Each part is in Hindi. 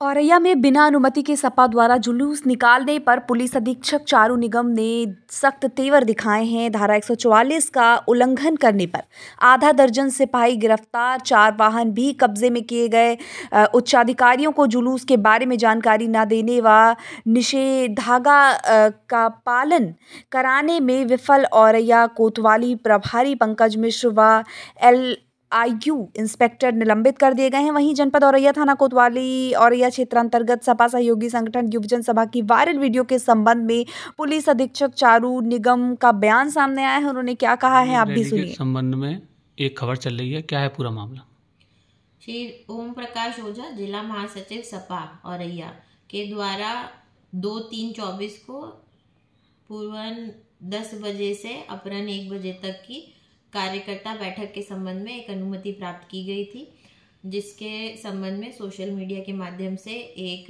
औरैया में बिना अनुमति के सपा द्वारा जुलूस निकालने पर पुलिस अधीक्षक चारू निगम ने सख्त तेवर दिखाए हैं। धारा 144 का उल्लंघन करने पर आधा दर्जन सिपाही गिरफ़्तार, चार वाहन भी कब्जे में किए गए। उच्चाधिकारियों को जुलूस के बारे में जानकारी न देने व निषेधागा का पालन कराने में विफल औरैया कोतवाली प्रभारी पंकज मिश्र व एल आईयू इंस्पेक्टर निलंबित कर दिए गए हैं। वहीं जनपद औरैया थाना कोतवाली औरैया क्षेत्र अंतर्गत सपा सहयोगी संगठन युवजन सभा की वायरल वीडियो के संबंध में पुलिस अधीक्षक चारू निगम का बयान सामने आया है। उन्होंने क्या कहा है आप भी सुनिए। संबंध में एक खबर चल रही है। क्या है पूरा मामला? श्री ओम प्रकाश ओझा जिला महासचिव सपा औरैया के द्वारा दो तीन चौबीस को पूर्वन दस बजे से अपराह्न एक बजे तक की कार्यकर्ता बैठक के संबंध में एक अनुमति प्राप्त की गई थी जिसके संबंध में सोशल मीडिया के माध्यम से एक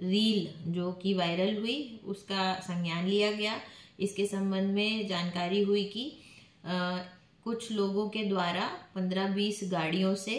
रील जो कि वायरल हुई उसका संज्ञान लिया गया। इसके संबंध में जानकारी हुई कि आ, कुछ लोगों के द्वारा पंद्रह बीस गाड़ियों से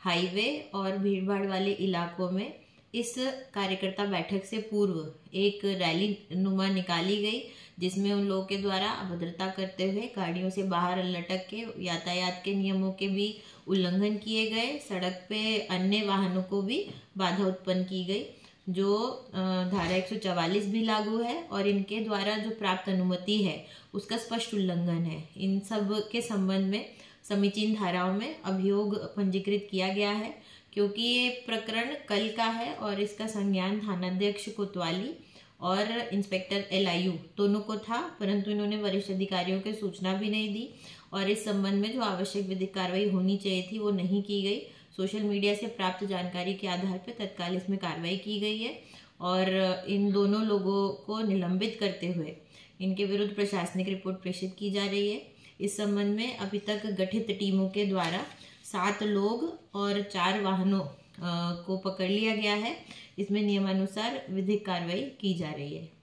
हाईवे और भीड़भाड़ वाले इलाकों में इस कार्यकर्ता बैठक से पूर्व एक रैली नुमा निकाली गई जिसमें उन लोगों के द्वारा अभद्रता करते हुए गाड़ियों से बाहर लटक के यातायात के नियमों के भी उल्लंघन किए गए। सड़क पे अन्य वाहनों को भी बाधा उत्पन्न की गई, जो धारा 144 भी लागू है और इनके द्वारा जो प्राप्त अनुमति है, उसका स्पष्ट उल्लंघन है। इन सब के संबंध में समीचीन धाराओं में अभियोग पंजीकृत किया गया है, क्योंकि ये प्रकरण कल का है और इसका संज्ञान थानाध्यक्ष कोतवाली और इंस्पेक्टर एलआईयू दोनों को था, परंतु इन्होंने वरिष्ठ अधिकारियों के सूचना भी नहीं दी और इस संबंध में जो आवश्यक विधिक कार्रवाई होनी चाहिए थी, वो नहीं की गई। सोशल मीडिया से प्राप्त जानकारी के आधार पर तत्काल इसमें कार्रवाई की गई है और इन दोनों लोगों को निलंबित करते हुए इनके विरुद्ध प्रशासनिक रिपोर्ट प्रेषित की जा रही है। इस संबंध में अभी तक गठित टीमों के द्वारा सात लोग और चार वाहनों को पकड़ लिया गया है। इसमें नियमानुसार विधिक कार्रवाई की जा रही है।